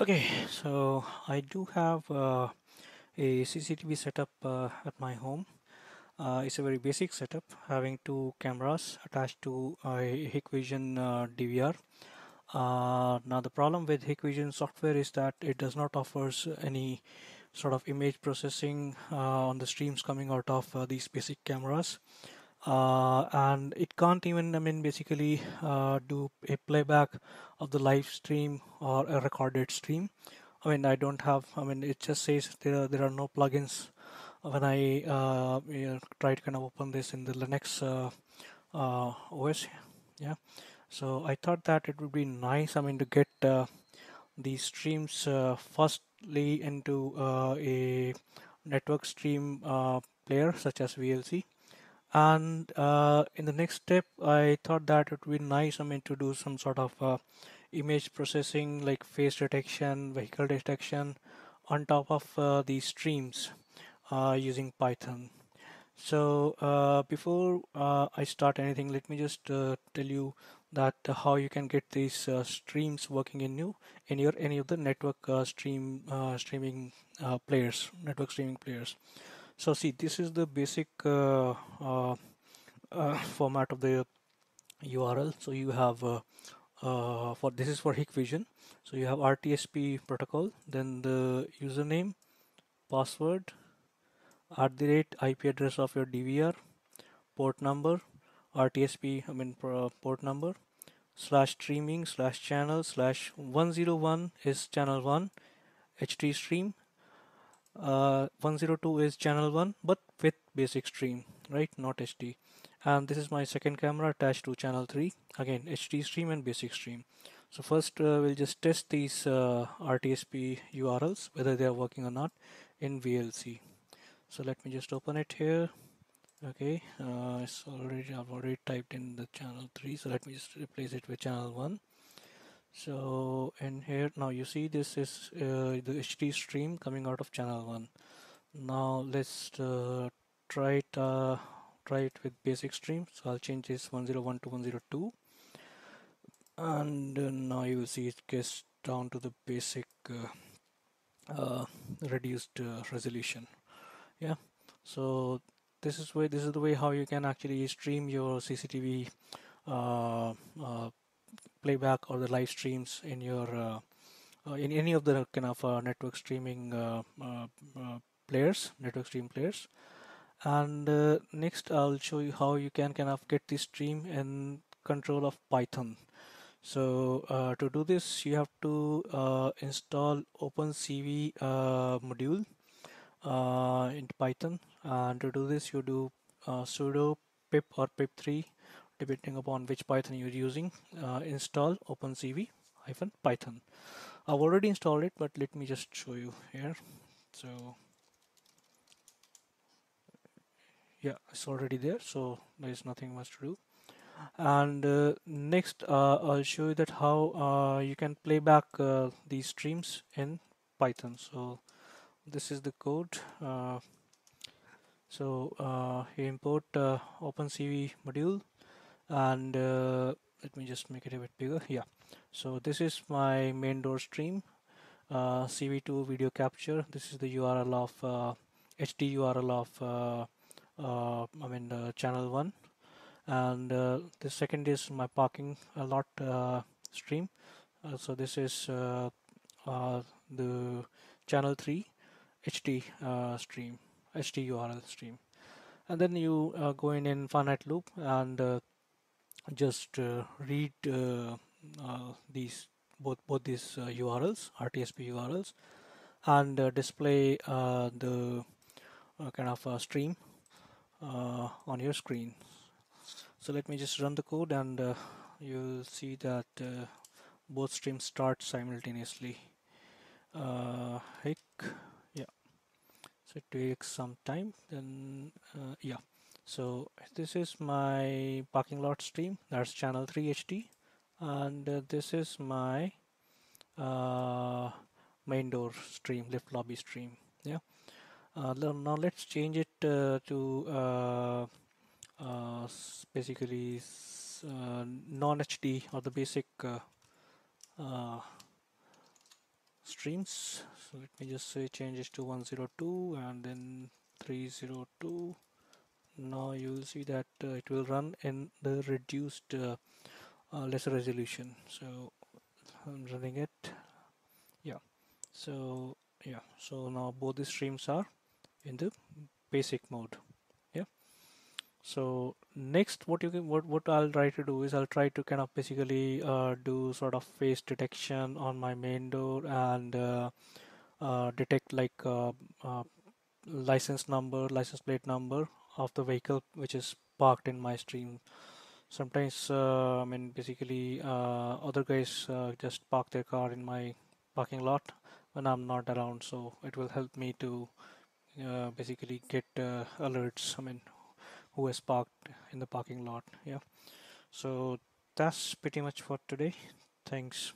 Okay, so I do have uh, a CCTV setup uh, at my home. Uh, it's a very basic setup having two cameras attached to a Hikvision uh, DVR. Uh, now the problem with Hikvision software is that it does not offers any sort of image processing uh, on the streams coming out of these basic cameras uh, and it can't even I mean basically uh, do a playback of the live stream or a recorded stream. I mean I don't have I mean it just says there are, there are no plugins. When I uh, try to kind of open this in the Linux uh, uh, OS yeah. So I thought that it would be nice I mean to get uh, these streams firstly into a network stream player such as VLC and uh, in the next step I thought that it would be nice I mean to do some sort of uh, image processing like face detection vehicle detection on top of uh, these streams uh, using Python. So uh, before uh, I start anything let me just tell you that how you can get these streams working in you in your any of the network stream streaming players network streaming players so see, this is the basic uh, uh, uh, format of the URL. So you have for this is for Hikvision. So you have RTSP protocol, then the username, password, at the rate IP address of your DVR, port number, RTSP, I mean port number, slash streaming slash channel slash 101 is channel 1 HD stream uh, 102 is channel 1 but with basic stream right? Not HD and this is my second camera attached to channel 3 again HD stream and basic stream. So first uh, we'll just test these uh, RTSP URLs whether they are working or not in VLC so let me just open it here. Okay uh, it's already I've already typed in the channel 3 so let me just replace it with channel 1 so in here now you see this is uh, the HD stream coming out of channel 1 now let's uh, try it uh, try it with basic stream. So I'll change this 101 to 102 and uh, now you will see it gets down to the basic uh, uh, reduced resolution. Yeah. So this is way this is the way how you can actually stream your CCTV playback or the live streams in your uh, uh, in any of the kind of uh, network streaming players, network stream players. And next, I'll show you how you can kind of get this stream in control of Python. So uh, to do this, you have to uh, install OpenCV uh, module into Python. And to do this, you do sudo pip or pip3 depending upon which Python you're using, uh, install OpenCV hyphen Python. I've already installed it, but let me just show you here. So yeah, it's already there, so there is nothing much to do. And uh, next, uh, I'll show you that how uh, you can play back uh, these streams in Python. So this is the code. Uh, so you import OpenCV module and uh, let me just make it a bit bigger. Yeah. So this is my main door stream. Uh, CV2 video capture. This is the URL of uh, HD URL of uh, uh, I mean channel 1 and uh, the second is my parking a lot stream. So this is the channel 3 HD stream HD URL stream. And then you go in in finite loop and just uh, read uh, uh, these both both these URLs RTSP URLs and display the kind of stream on your screen. So let me just run the code and you'll see that both streams start simultaneously. Uh, hic yeah. So it takes some time then uh, yeah so this is my parking lot stream. That's channel 3 HD and uh, this is my uh, main door stream lift lobby stream. Yeah. Uh, now let's change it uh, to uh, uh, basically non-HD or the basic streams. So let me just say change it to 102 and then 302 now you will see that uh, it will run in the reduced uh, uh, lesser resolution. So I'm running it. Yeah. So yeah. So now both the streams are in the basic mode. Yeah. So next what you can what, what I'll try to do is I'll try to kind of basically uh, do sort of face detection on my main door and uh, uh, detect like license number license plate number of the vehicle which is parked in my stream. Sometimes uh, I mean basically uh, other guys uh, just park their car in my parking lot when I'm not around. So it will help me to uh, basically get uh, alerts. I mean who has parked in the parking lot. Yeah. So that's pretty much for today. Thanks